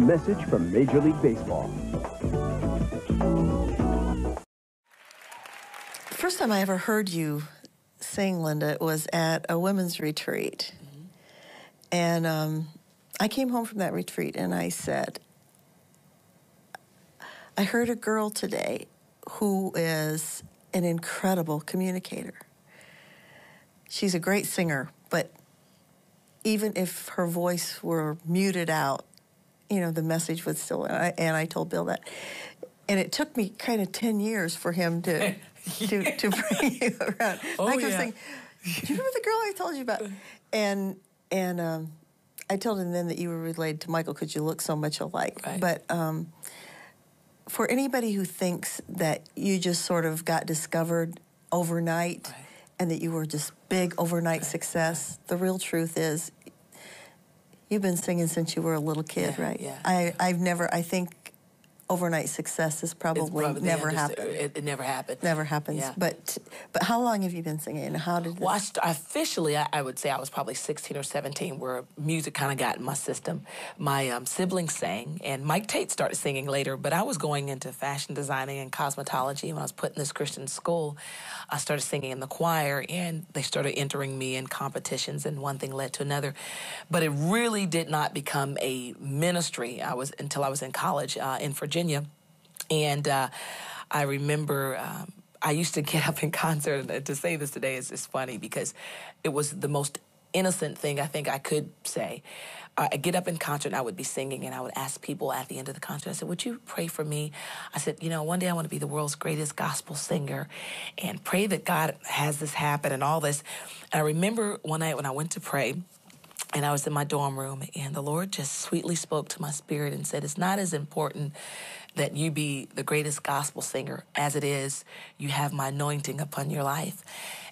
message from Major League Baseball. First time I ever heard you sing, Lynda, was at a women's retreat. And um, I came home from that retreat and I said, I heard a girl today who is an incredible communicator. She's a great singer, but even if her voice were muted out, you know, the message was still. And I, and I told Bill that, and it took me kind of ten years for him to to, to bring you around. Oh, I kept yeah. saying, "Do you remember the girl I told you about?" And and um, I told him then that you were related to Michael because you look so much alike. Right. But um, for anybody who thinks that you just sort of got discovered overnight Right. and that you were just big overnight success, the real truth is you've been singing since you were a little kid, Yeah, right? yeah, I, I've never, I think overnight success is probably, probably never happened. It, it never happened. Never happens. Yeah. But but how long have you been singing and how did Well, I st- officially, I, I would say I was probably 16 or 17, where music kind of got in my system. My um, siblings sang, and Mike Tait started singing later. But I was going into fashion designing and cosmetology when I was put in this Christian school. I started singing in the choir, and they started entering me in competitions, and one thing led to another. But it really did not become a ministry. I was until I was in college uh, in Virginia. And uh, I remember um, I used to get up in concert, and to say this today is, is funny because it was the most innocent thing I think I could say. Uh, I get up in concert and I would be singing, and I would ask people at the end of the concert, I said, Would you pray for me? I said, You know, one day I want to be the world's greatest gospel singer and pray that God has this happen and all this. And I remember one night when I went to pray, and I was in my dorm room, and the Lord just sweetly spoke to my spirit and said, It's not as important that you be the greatest gospel singer as it is you have my anointing upon your life.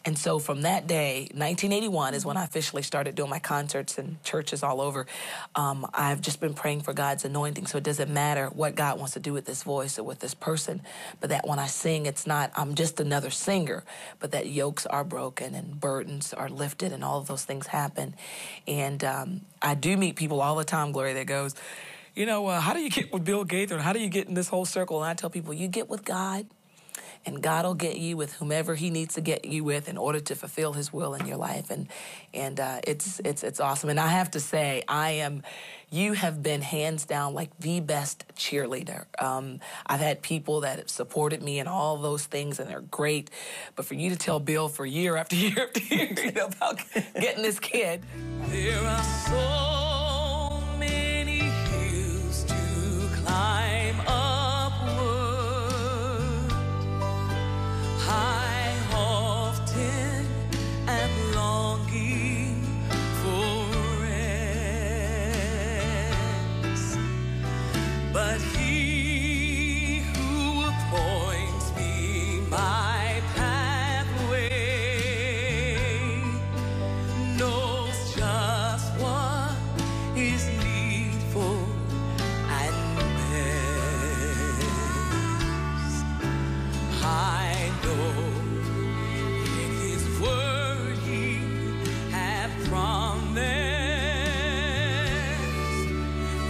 And so from that day, 1981 is when I officially started doing my concerts in churches all over. Um, I've just been praying for God's anointing. So it doesn't matter what God wants to do with this voice or with this person, but that when I sing, it's not, I'm just another singer, but that yokes are broken and burdens are lifted and all of those things happen. And um, I do meet people all the time, Gloria, that goes, you know, uh, how do you get with Bill Gaither? How do you get in this whole circle? And I tell people, you get with God, and God will get you with whomever He needs to get you with in order to fulfill His will in your life. And and uh, it's it's it's awesome. And I have to say, I am. You have been hands down like the best cheerleader. Um, I've had people that have supported me in all those things, and they're great. But for you to tell Bill for year after year after year you know, about getting this kid, there are so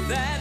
that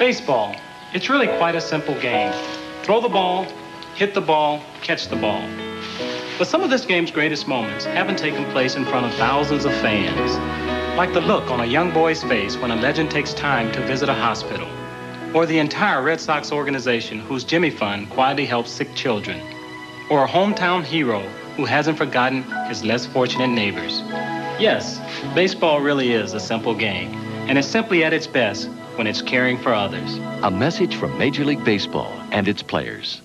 Baseball. It's really quite a simple game. Throw the ball, hit the ball, catch the ball. But some of this game's greatest moments haven't taken place in front of thousands of fans. Like the look on a young boy's face when a legend takes time to visit a hospital. Or the entire Red Sox organization whose Jimmy Fund quietly helps sick children. Or a hometown hero who hasn't forgotten his less fortunate neighbors. Yes, baseball really is a simple game, and it's simply at its best when it's caring for others. A message from Major League Baseball and its players.